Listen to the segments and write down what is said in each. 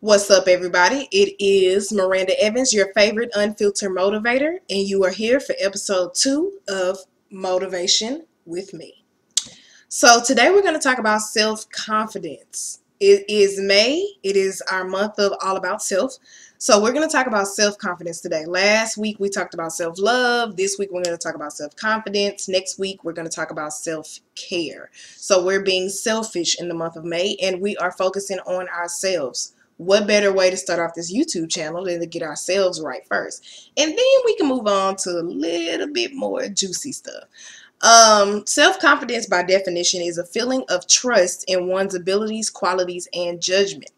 What's up, everybody? It is Maranda Evans, your favorite unfiltered motivator, and you are here for episode two of Motivation with me. So, today we're going to talk about self confidence. It is May, it is our month of All About Self. So, we're going to talk about self confidence today. Last week we talked about self love. This week we're going to talk about self confidence. Next week we're going to talk about self care. So, we're being selfish in the month of May and we are focusing on ourselves what better way to start off this YouTube channel than to get ourselves right first? And then we can move on to a little bit more juicy stuff. Um, self-confidence by definition is a feeling of trust in one's abilities, qualities, and judgment.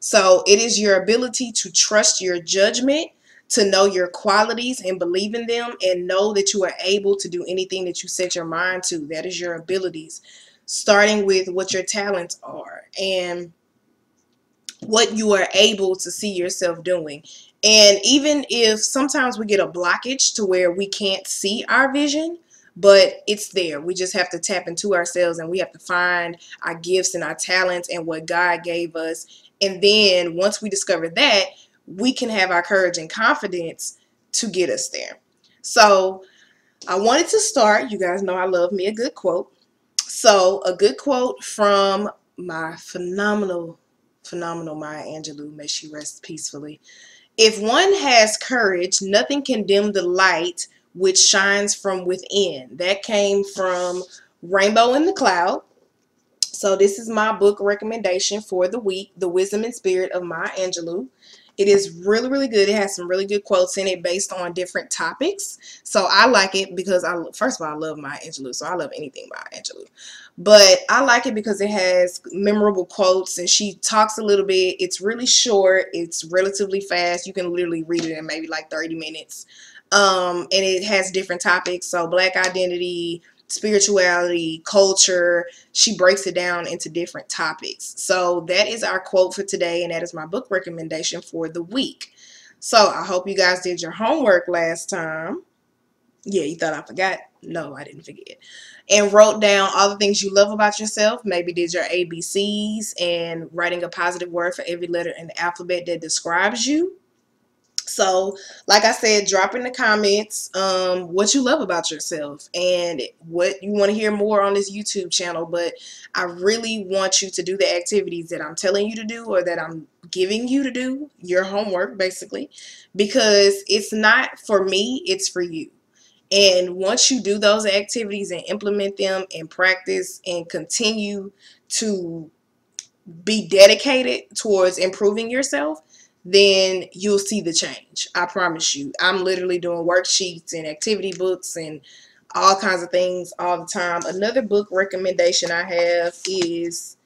So it is your ability to trust your judgment, to know your qualities and believe in them, and know that you are able to do anything that you set your mind to. That is your abilities, starting with what your talents are. And what you are able to see yourself doing. And even if sometimes we get a blockage to where we can't see our vision, but it's there. We just have to tap into ourselves and we have to find our gifts and our talents and what God gave us. And then once we discover that, we can have our courage and confidence to get us there. So I wanted to start. You guys know I love me a good quote. So, a good quote from my phenomenal phenomenal Maya Angelou. May she rest peacefully. If one has courage, nothing can dim the light which shines from within. That came from Rainbow in the Cloud. So this is my book recommendation for the week, The Wisdom and Spirit of Maya Angelou. It is really, really good. It has some really good quotes in it based on different topics. So I like it because I, first of all, I love Maya Angelou. So I love anything by Angelou. But I like it because it has memorable quotes and she talks a little bit. It's really short. It's relatively fast. You can literally read it in maybe like 30 minutes. Um, and it has different topics. So black identity, spirituality, culture. She breaks it down into different topics. So that is our quote for today, and that is my book recommendation for the week. So I hope you guys did your homework last time. Yeah, you thought I forgot? No, I didn't forget. And wrote down all the things you love about yourself. Maybe did your ABCs and writing a positive word for every letter in the alphabet that describes you. So, like I said, drop in the comments um, what you love about yourself and what you want to hear more on this YouTube channel. But I really want you to do the activities that I'm telling you to do or that I'm giving you to do, your homework basically, because it's not for me, it's for you. And once you do those activities and implement them and practice and continue to be dedicated towards improving yourself, then you'll see the change. I promise you. I'm literally doing worksheets and activity books and all kinds of things all the time. Another book recommendation I have is,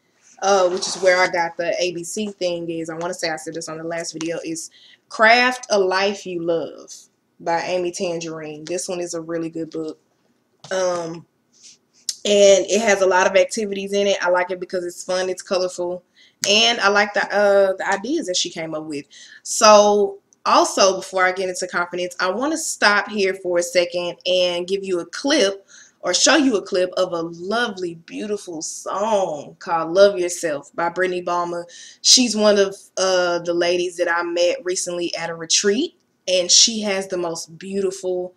uh, which is where I got the ABC thing is, I want to say I said this on the last video, is Craft a Life You Love by Amy Tangerine. This one is a really good book. Um, and it has a lot of activities in it. I like it because it's fun, it's colorful, and I like the uh, the ideas that she came up with. So also, before I get into confidence, I want to stop here for a second and give you a clip or show you a clip of a lovely, beautiful song called Love Yourself by Brittney Balma. She's one of uh, the ladies that I met recently at a retreat, and she has the most beautiful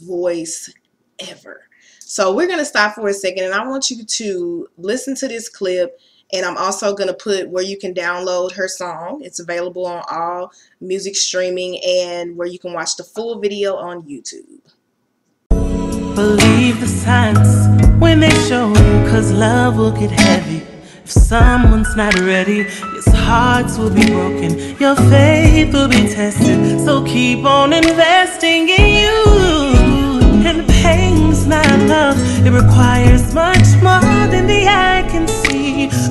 voice ever. So we're going to stop for a second, and I want you to listen to this clip and I'm also going to put where you can download her song. It's available on all music streaming and where you can watch the full video on YouTube. Believe the signs when they show cause love will get heavy. If someone's not ready, his hearts will be broken, your faith will be tested. So keep on investing in you. And pain's not love, it requires much more than the eye.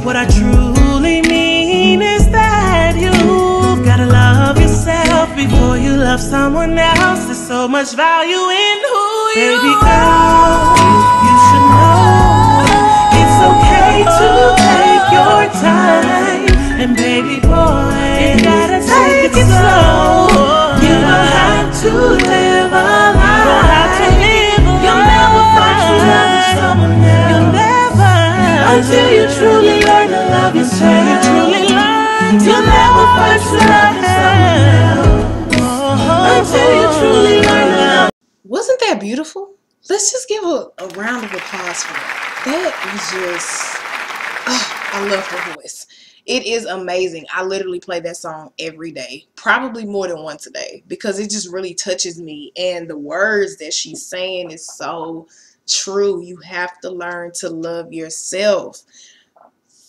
What I truly mean is that you've gotta love yourself before you love someone else. There's so much value in who Baby you girl, you should know it's okay to take your time. And baby boy, you gotta take, it slow. You don't have to live until you truly learn to love yourself. You truly learn. You'll never find love until you truly learn love. Wasn't that beautiful? Let's just give a, a round of applause for that. That was just, oh, I love her voice. It is amazing. I literally play that song every day, probably more than once a day, because it just really touches me. And the words that she's saying is so true. You have to learn to love yourself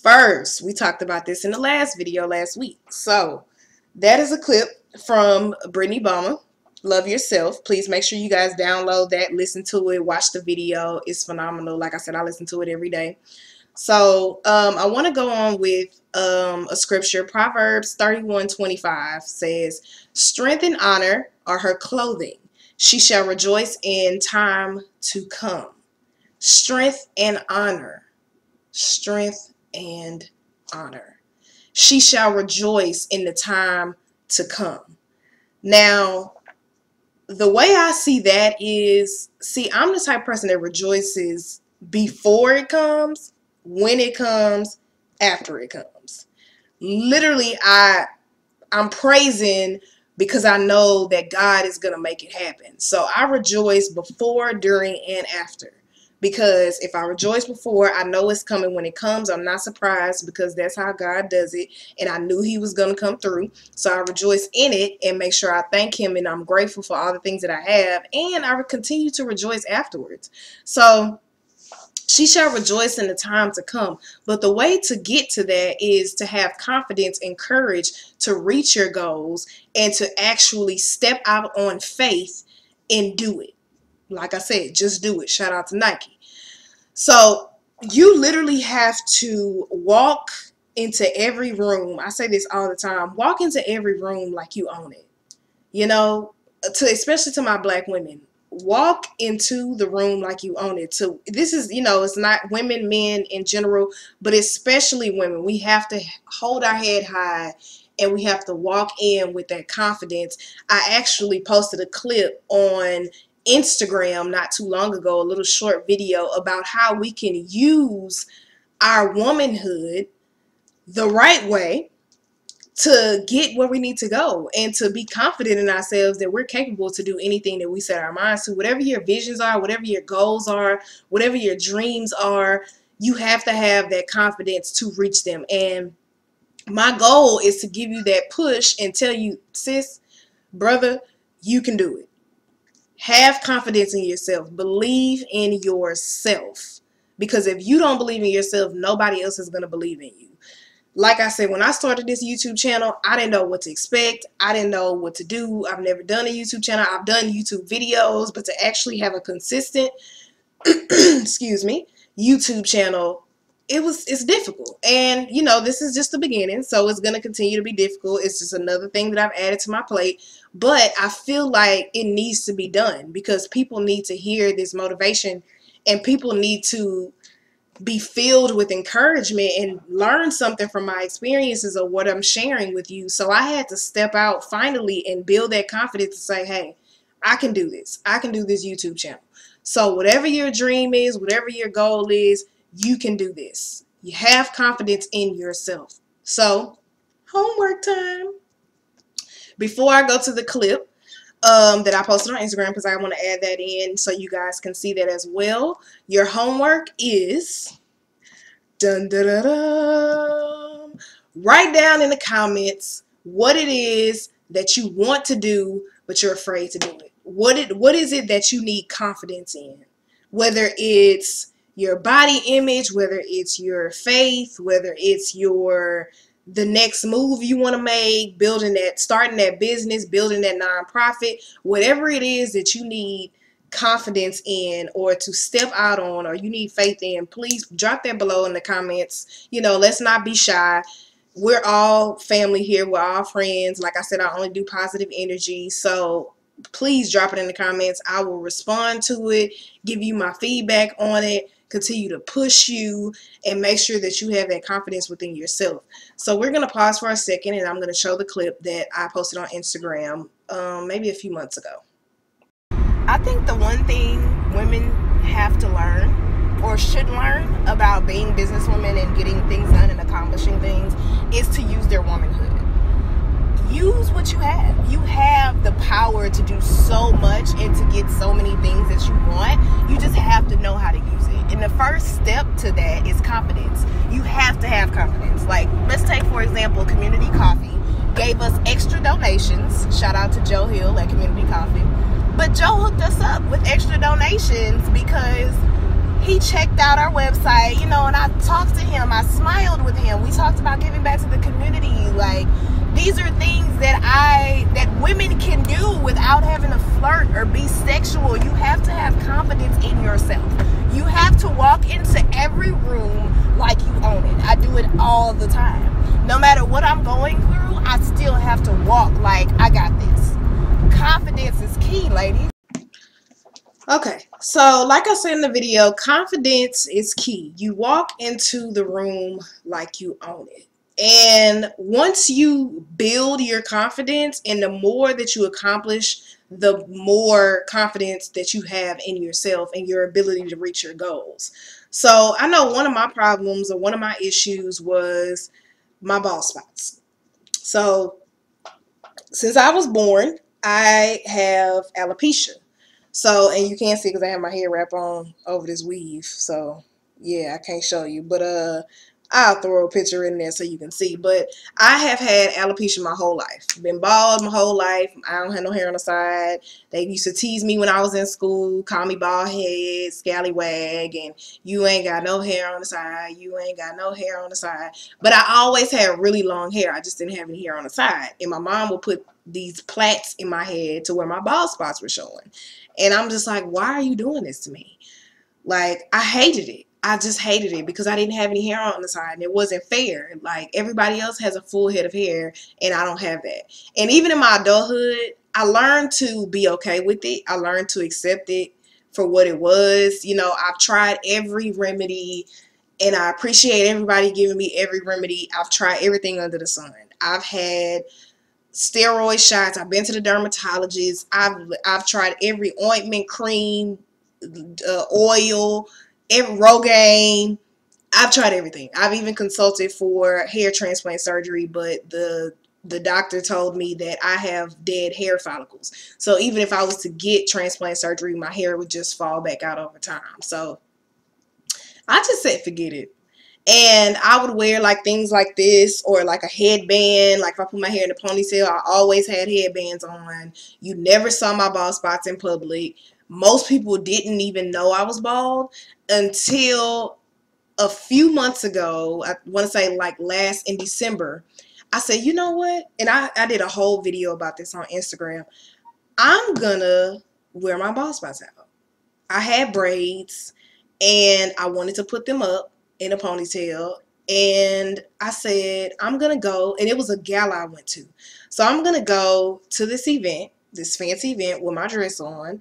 first. We talked about this in the last video last week. So that is a clip from Brittney Balma. Love yourself. Please make sure you guys download that, listen to it, watch the video. It's phenomenal. Like I said, I listen to it every day. So um, I want to go on with um, a scripture. Proverbs 31 25 says, Strength and honor are her clothing. She shall rejoice in time to come. Strength and honor. Strength and honor. She shall rejoice in the time to come. Now, the way I see that is see, I'm the type person that rejoices before it comes when it comes, after it comes. Literally, I I'm praising because I know that God is going to make it happen. So I rejoice before, during, and after. Because if I rejoice before, I know it's coming when it comes. I'm not surprised because that's how God does it. And I knew He was going to come through. So I rejoice in it and make sure I thank Him and I'm grateful for all the things that I have. And I continue to rejoice afterwards. So she shall rejoice in the time to come. But the way to get to that is to have confidence and courage to reach your goals and to actually step out on faith and do it. Like I said, just do it. Shout out to Nike. So you literally have to walk into every room. I say this all the time. Walk into every room like you own it. You know, to especially to my black women walk into the room like you own it. So this is, you know, it's not women, men in general, but especially women. We have to hold our head high and we have to walk in with that confidence. I actually posted a clip on Instagram not too long ago, a little short video about how we can use our womanhood the right way to get where we need to go and to be confident in ourselves that we're capable to do anything that we set our minds to. Whatever your visions are, whatever your goals are, whatever your dreams are, you have to have that confidence to reach them. And my goal is to give you that push and tell you, sis, brother, you can do it. Have confidence in yourself. Believe in yourself. Because if you don't believe in yourself, nobody else is going to believe in you like I said, when I started this YouTube channel, I didn't know what to expect. I didn't know what to do. I've never done a YouTube channel. I've done YouTube videos, but to actually have a consistent, excuse me, YouTube channel, it was it's difficult. And you know, this is just the beginning, so it's gonna continue to be difficult. It's just another thing that I've added to my plate. But I feel like it needs to be done because people need to hear this motivation and people need to be filled with encouragement and learn something from my experiences of what I'm sharing with you. So I had to step out finally and build that confidence to say, hey, I can do this. I can do this YouTube channel. So whatever your dream is, whatever your goal is, you can do this. You have confidence in yourself. So homework time. Before I go to the clip, um, that I posted on Instagram because I want to add that in so you guys can see that as well. Your homework is dun, dun, dun, dun, write down in the comments what it is that you want to do but you're afraid to do it. What it what is it that you need confidence in? Whether it's your body image, whether it's your faith, whether it's your the next move you want to make, building that, starting that business, building that nonprofit, whatever it is that you need confidence in or to step out on or you need faith in, please drop that below in the comments. You know, let's not be shy. We're all family here. We're all friends. Like I said, I only do positive energy. So please drop it in the comments. I will respond to it, give you my feedback on it continue to push you and make sure that you have that confidence within yourself. So we're going to pause for a second and I'm going to show the clip that I posted on Instagram um, maybe a few months ago. I think the one thing women have to learn or should learn about being businesswomen and getting things done and accomplishing things is to use their womanhood. Use what you have. You have the power to do so much and to get so many things that you want. You just have to know how to use it. And the first step to that is confidence. You have to have confidence. Like, let's take, for example, Community Coffee gave us extra donations. Shout out to Joe Hill at Community Coffee. But Joe hooked us up with extra donations because he checked out our website, you know, and I talked to him. I smiled with him. We talked about giving back to the community. Like, these are things that I that women can do without having to flirt or be sexual. You have to have confidence in yourself. You have to walk into every room like you own it. I do it all the time. No matter what I'm going through, I still have to walk like I got this. Confidence is key, ladies. Okay, so like I said in the video, confidence is key. You walk into the room like you own it. And once you build your confidence and the more that you accomplish, the more confidence that you have in yourself and your ability to reach your goals. So I know one of my problems or one of my issues was my bald spots. So since I was born, I have alopecia. So, and you can't see because I have my hair wrap on over this weave. So, yeah, I can't show you. But uh, I'll throw a picture in there so you can see. But I have had alopecia my whole life. Been bald my whole life. I don't have no hair on the side. They used to tease me when I was in school, call me bald head, scallywag, and you ain't got no hair on the side. You ain't got no hair on the side. But I always had really long hair. I just didn't have any hair on the side. And my mom would put these plaits in my head to where my bald spots were showing. And I'm just like, why are you doing this to me? Like, I hated it. I just hated it because I didn't have any hair on the side and it wasn't fair. Like everybody else has a full head of hair and I don't have that. And even in my adulthood, I learned to be okay with it. I learned to accept it for what it was. You know, I've tried every remedy and I appreciate everybody giving me every remedy. I've tried everything under the sun. I've had steroid shots. I've been to the dermatologist. I've I've tried every ointment, cream, uh, oil, every Rogaine. I've tried everything. I've even consulted for hair transplant surgery, but the the doctor told me that I have dead hair follicles. So even if I was to get transplant surgery, my hair would just fall back out over time. So I just said forget it. And I would wear like things like this or like a headband. Like if I put my hair in a ponytail, I always had headbands on. You never saw my bald spots in public. Most people didn't even know I was bald until a few months ago. I want to say like last in December. I said, you know what? And I, I did a whole video about this on Instagram. I'm gonna wear my bald spots out. I had braids and I wanted to put them up in a ponytail and I said, I'm to go. And it was a gala I went to. So I'm to go to this event, this fancy event with my dress on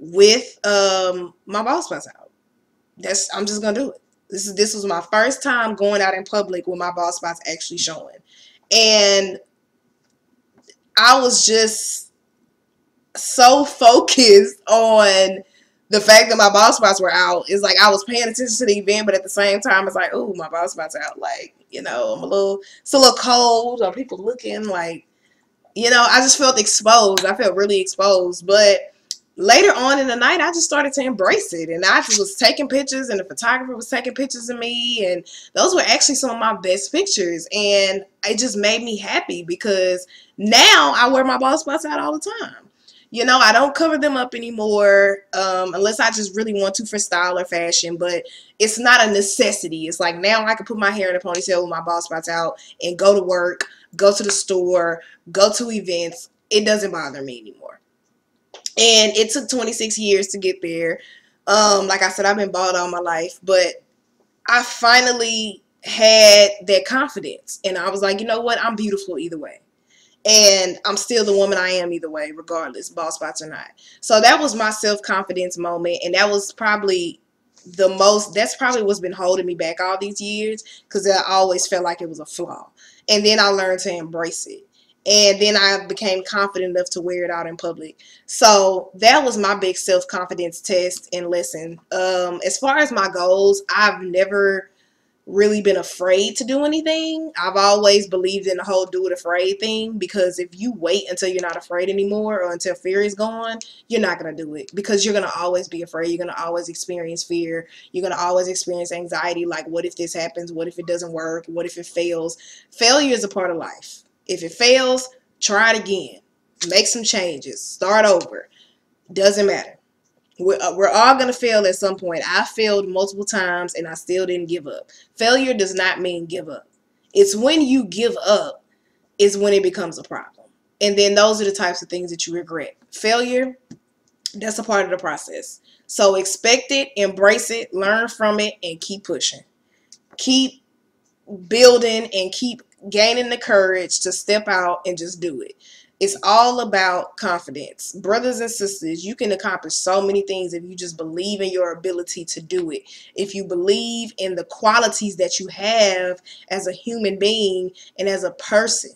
with um, my bald spots out. That's I'm just to do it. This is this was my first time going out in public with my bald spots actually showing. And I was just so focused on the fact that my bald spots were out It's like I was paying attention to the event, but at the same time, it's like, oh, my bald spots out. Like, you know, I'm a little, it's a little cold. Are people looking like, you know, I just felt exposed. I felt really exposed. But later on in the night, I just started to embrace it. And I was taking pictures, and the photographer was taking pictures of me. And those were actually some of my best pictures. And it just made me happy because now I wear my bald spots out all the time. You know, I don't cover them up anymore um, unless I just really want to for style or fashion, but it's not a necessity. It's like now I can put my hair in a ponytail with my bald spots out and go to work, go to the store, go to events. It doesn't bother me anymore. And it took 26 years to get there. Um, like I said, I've been bald all my life, but I finally had that confidence. And I was like, you know what? I'm beautiful either way and I'm still the woman I am either way, regardless, bald spots or not. So that was my self confidence moment, and that was probably the most. That's probably what's been holding me back all these years because I always felt like it was a flaw, and then I learned to embrace it. And then I became confident enough to wear it out in public. So that was my big self confidence test and lesson. Um, as far as my goals, I've never really been afraid to do anything. I've always believed in the whole do it afraid thing because if you wait until you're not afraid anymore or until fear is gone, you're not going to do it because you're going to always be afraid. You're going to always experience fear. You're going to always experience anxiety like, what if this happens? What if it doesn't work? What if it fails? Failure is a part of life. If it fails, try it again. Make some changes. Start over. Doesn't matter. We're, uh, we're all going to fail at some point. I failed multiple times and I still didn't give up. Failure does not mean give up. It's when you give up is when it becomes a problem. And then those are the types of things that you regret. Failure, that's a part of the process. So expect it, embrace it, learn from it, and keep pushing. Keep building and keep gaining the courage to step out and just do it. It's all about confidence. Brothers and sisters, you can accomplish so many things if you just believe in your ability to do it. If you believe in the qualities that you have as a human being and as a person.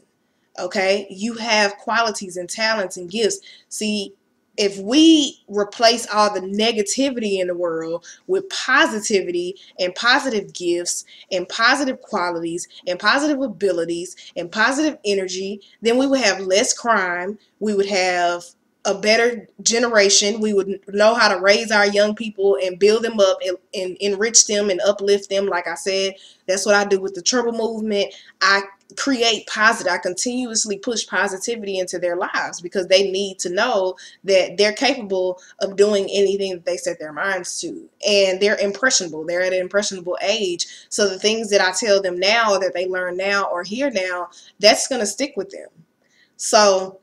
Okay? You have qualities and talents and gifts. See, if we replace all the negativity in the world with positivity and positive gifts and positive qualities and positive abilities and positive energy, then we would have less crime. We would have a better generation. We would know how to raise our young people and build them up and, and enrich them and uplift them. Like I said, that's what I do with the Troubled Movement. I create positive i continuously push positivity into their lives because they need to know that they're capable of doing anything that they set their minds to and they're impressionable they're at an impressionable age so the things that i tell them now that they learn now or hear now that's going to stick with them so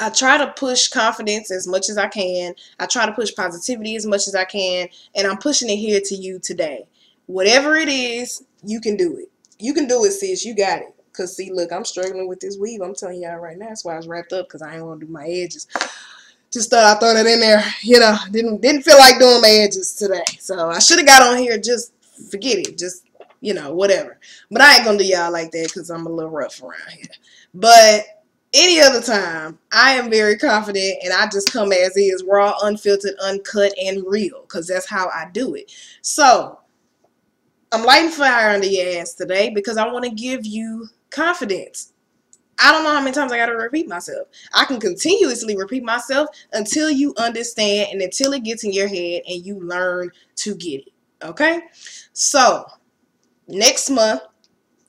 I try to push confidence as much as I can. I try to push positivity as much as I can. And I'm pushing it here to you today. Whatever it is, you can do it you can do it, sis. You got it. Cause see, look, I'm struggling with this weave. I'm telling y'all right now. That's why I was wrapped up because I ain't want to do my edges. Just thought I throw that in there. You know, didn't didn't feel like doing my edges today. So I should have got on here. Just forget it. Just you know, whatever. But I ain't gonna do y'all like that because I'm a little rough around here. But any other time, I am very confident and I just come as is, raw, unfiltered, uncut, and real because that's how I do it. So I'm lighting fire under your ass today because I want to give you confidence. I don't know how many times I got to repeat myself. I can continuously repeat myself until you understand and until it gets in your head and you learn to get it. Okay? So, next month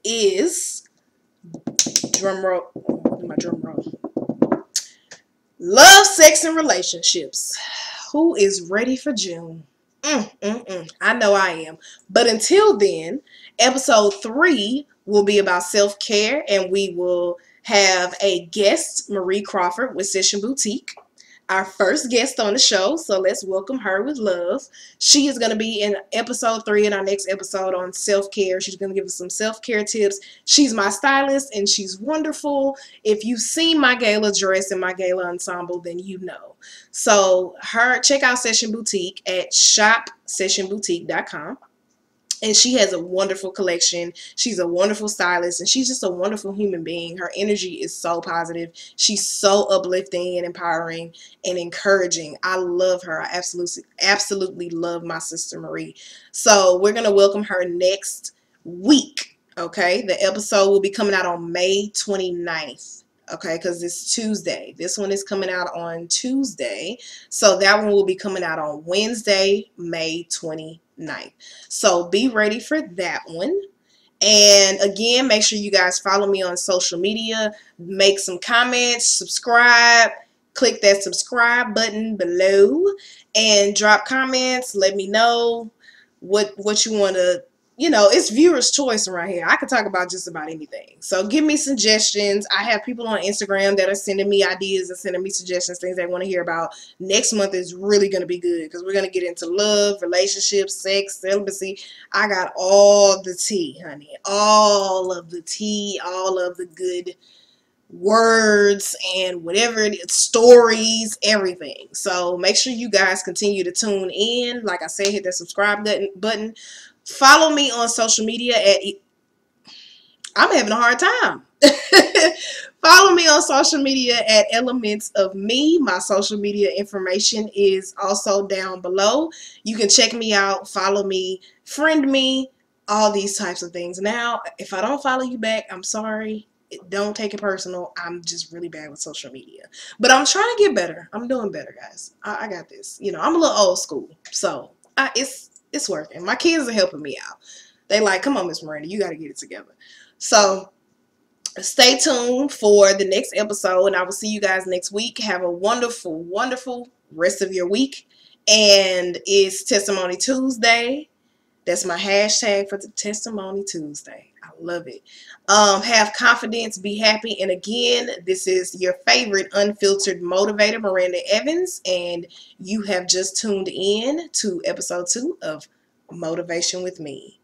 is drum roll. My drum roll. Love, sex, and relationships. Who is ready for June? Mm, mm, mm. I know I am. But until then, episode three will be about self care, and we will have a guest, Marie Crawford with Session Boutique our first guest on the show. So let's welcome her with love. She is going to be in episode three in our next episode on self care. She's going to give us some self care tips. She's my stylist and she's wonderful. If you've seen my gala dress and my gala ensemble, then you know. So her check out Session Boutique at shopsessionboutique.com and she has a wonderful collection. She's a wonderful stylist and she's just a wonderful human being. Her energy is so positive. She's so uplifting and empowering and encouraging. I love her. I absolutely absolutely love my sister Marie. So, we're going to welcome her next week, okay? The episode will be coming out on May 29th okay because it's tuesday this one is coming out on tuesday so that one will be coming out on wednesday may 29th so be ready for that one. And again make sure you guys follow me on social media. Make some comments subscribe click that subscribe button below and drop comments. Let me know what what you want to you know, it's viewer's choice around here. I could talk about just about anything. So give me suggestions. I have people on Instagram that are sending me ideas and sending me suggestions, things they want to hear about. Next month is really going to be good because we're going to get into love, relationships, sex, celibacy. I got all the tea, honey. All of the tea, all of the good words and whatever it is, stories, everything. So make sure you guys continue to tune in. Like I said, hit that subscribe button. Follow me on social media at. I'm having a hard time. Follow me on social media at Elements of Me. My social media information is also down below. You can check me out, follow me, friend me, all these types of things. Now, if I don't follow you back, I'm sorry. Don't take it personal. I'm just really bad with social media. But I'm trying to get better. I'm doing better, guys. I, I got this. You know, I'm a little old school. So I, it's it's working. My kids are helping me out. They like, come on, Miss Maranda, you got to get it together. So stay tuned for the next episode, and I will see you guys next week. Have a wonderful, wonderful rest of your week. And it's Testimony Tuesday. That's my hashtag for the Testimony Tuesday. I love it. Um, have confidence, be happy. And again, this is your favorite unfiltered motivator, Maranda Evans, and you have just tuned in to episode two of Motivation with Me.